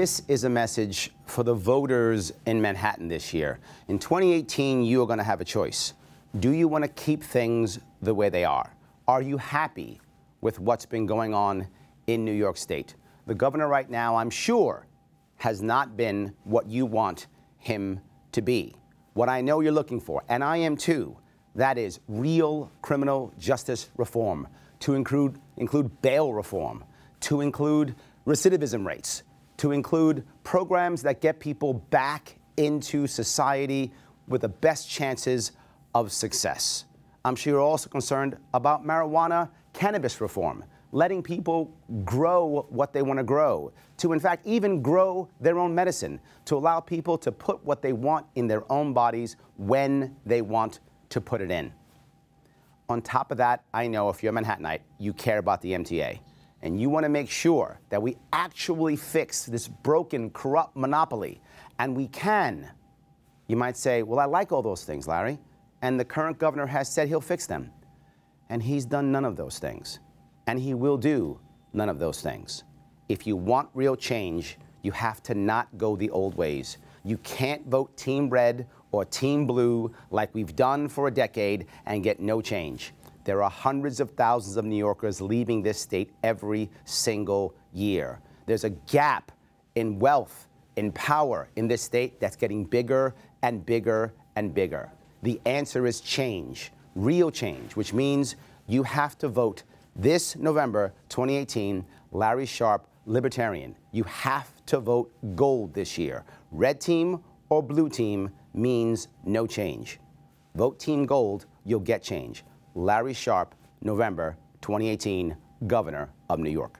This is a message for the voters in Manhattan this year. In 2018, you are going to have a choice. Do you want to keep things the way they are? Are you happy with what's been going on in New York State? The governor right now, I'm sure, has not been what you want him to be. What I know you're looking for, and I am too, that is real criminal justice reform, to include, include bail reform, to include recidivism rates, to include programs that get people back into society with the best chances of success. I'm sure you're also concerned about marijuana cannabis reform, letting people grow what they want to grow, to in fact even grow their own medicine, to allow people to put what they want in their own bodies when they want to put it in. On top of that, I know if you're a Manhattanite, you care about the MTA. And you want to make sure that we actually fix this broken, corrupt monopoly. And we can. You might say, well, I like all those things, Larry. And the current governor has said he'll fix them. And he's done none of those things. And he will do none of those things. If you want real change, you have to not go the old ways. You can't vote Team Red or Team Blue like we've done for a decade and get no change. There are hundreds of thousands of New Yorkers leaving this state every single year. There's a gap in wealth, in power in this state that's getting bigger and bigger and bigger. The answer is change, real change, which means you have to vote this November 2018 Larry Sharpe, Libertarian. You have to vote gold this year. Red team or blue team means no change. Vote Team Gold, you'll get change. Larry Sharpe, November 2018, Governor of New York.